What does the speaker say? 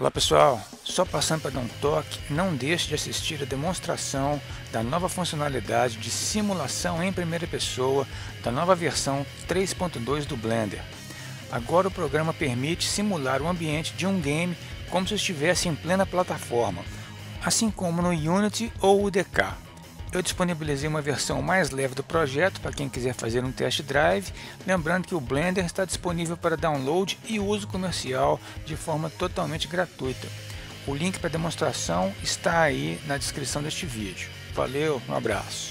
Olá pessoal, só passando para dar um toque, não deixe de assistir a demonstração da nova funcionalidade de simulação em primeira pessoa da nova versão 3.2 do Blender. Agora o programa permite simular o ambiente de um game como se estivesse em plena plataforma, assim como no Unity ou UDK. Eu disponibilizei uma versão mais leve do projeto para quem quiser fazer um test drive, lembrando que o Blender está disponível para download e uso comercial de forma totalmente gratuita. O link para demonstração está aí na descrição deste vídeo. Valeu, um abraço.